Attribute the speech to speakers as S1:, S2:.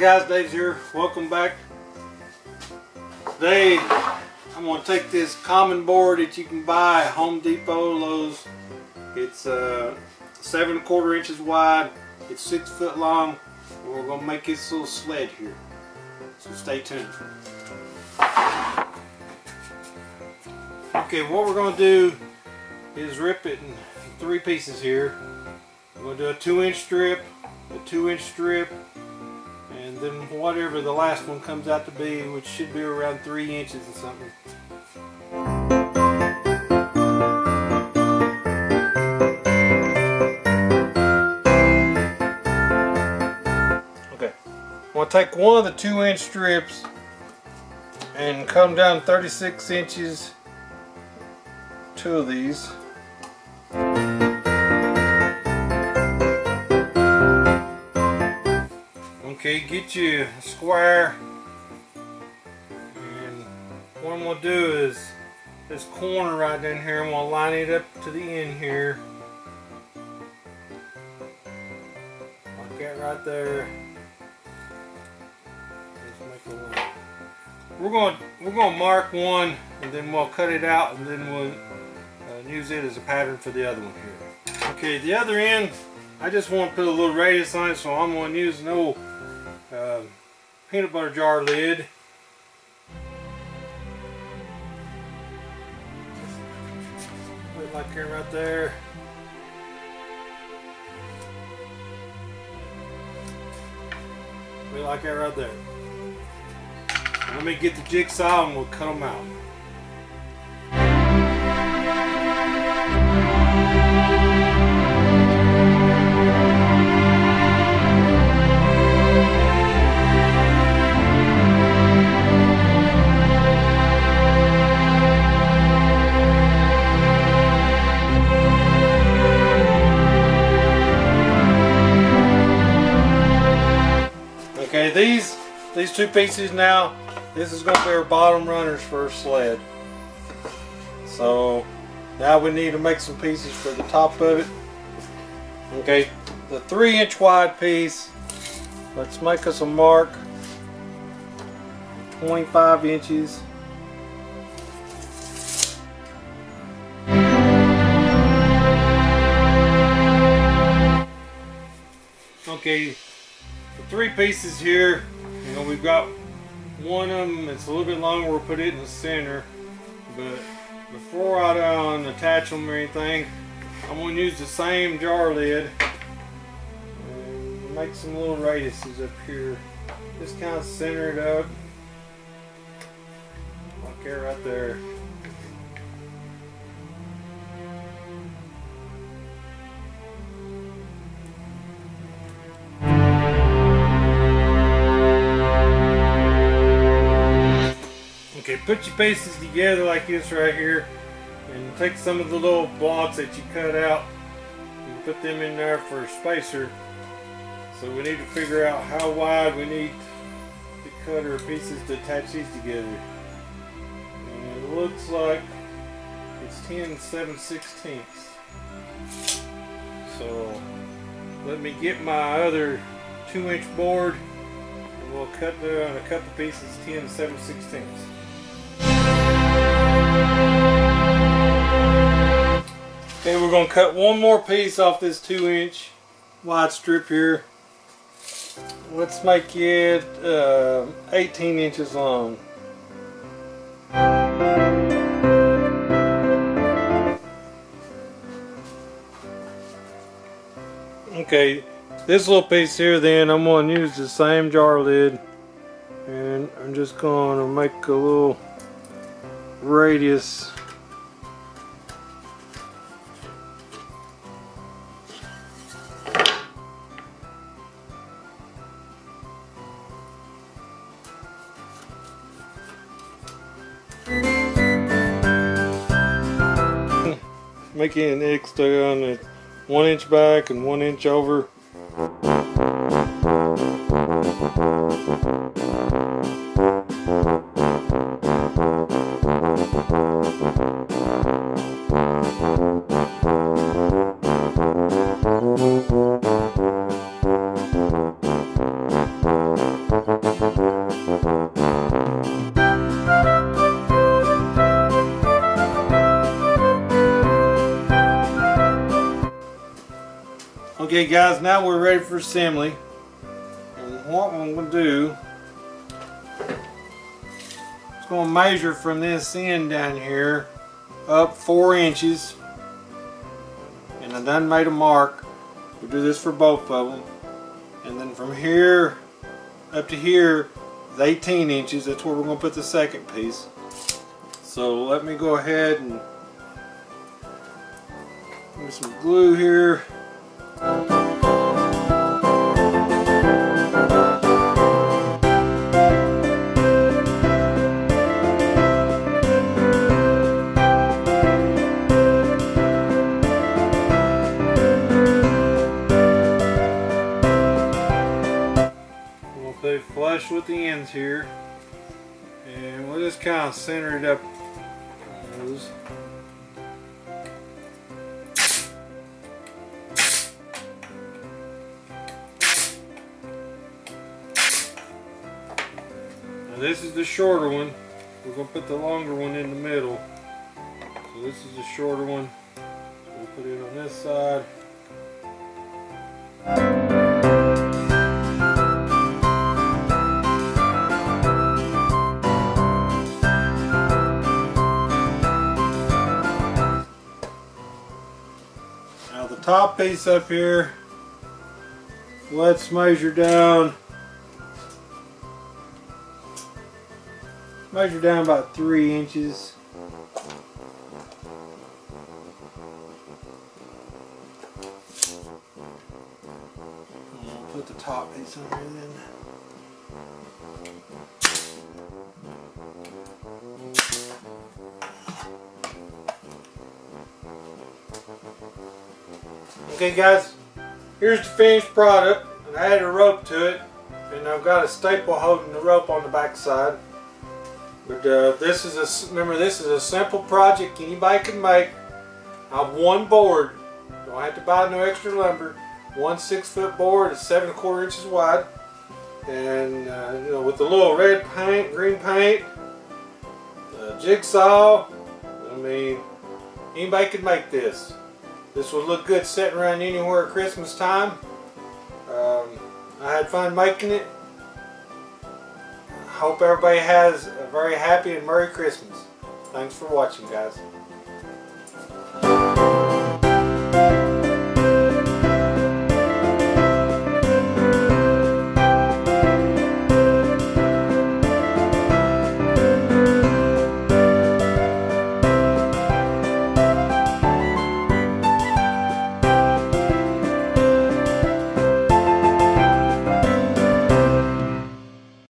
S1: Guys, Dave's here. Welcome back. Today I'm going to take this common board that you can buy at Home Depot, Lowe's. It's uh, seven and a quarter inches wide. It's six foot long. And we're going to make this little sled here. So stay tuned. Okay, what we're going to do is rip it in three pieces here. We're going to do a two inch strip, a two inch strip, then whatever the last one comes out to be, which should be around three inches or something. Okay, I'm going to take one of the two inch strips and come down 36 inches two of these Okay, get you a square. And what I'm going to do is this corner right down here, I'm going to line it up to the end here. Like that right there. We're going to, we're going to mark one and then we'll cut it out and then we'll uh, use it as a pattern for the other one here. Okay, the other end, I just want to put a little radius on it so I'm going to use an old peanut butter jar lid. Put like here right there. It like that right there. Let me get the jigsaw and we'll cut them out. Okay, these these two pieces now, this is going to be our bottom runners for our sled. So now we need to make some pieces for the top of it. Okay, the three inch wide piece, let's make us a mark, 25 inches. Okay, three pieces here, you know, we've got one of them that's a little bit longer, we'll put it in the center, but before I don't attach them or anything, I'm going to use the same jar lid and make some little radiuses up here. Just kind of center it up, that right there. Put your pieces together like this right here and take some of the little blocks that you cut out and put them in there for a spacer. So we need to figure out how wide we need to cut our pieces to attach these together. And it looks like it's 10 7 sixteenths. So let me get my other 2 inch board and we'll cut down a couple pieces 10 7 sixteenths. We're going to cut one more piece off this 2 inch wide strip here. Let's make it uh, 18 inches long. Okay, this little piece here then I'm going to use the same jar lid and I'm just going to make a little radius making an X down at one inch back and one inch over. Okay guys, now we're ready for assembly. And what I'm going to do is going to measure from this end down here up four inches. And I done made a mark. We'll do this for both of them. And then from here up to here is 18 inches. That's where we're going to put the second piece. So let me go ahead and Put some glue here. Flush with the ends here. And we'll just kind of center it up those. This is the shorter one. We're going to put the longer one in the middle. So this is the shorter one. So we'll put it on this side. Now the top piece up here, let's measure down Measure down about three inches. Put the top piece on here then. Okay guys, here's the finished product. I added a rope to it. And I've got a staple holding the rope on the back side. But uh, this is a remember this is a simple project anybody can make. I have one board. Don't have to buy no extra lumber. One six foot board is seven and a quarter inches wide, and uh, you know with the little red paint, green paint, uh, jigsaw. I mean, anybody could make this. This would look good sitting around anywhere at Christmas time. Um, I had fun making it. Hope everybody has a very happy and Merry Christmas. Thanks for watching, guys.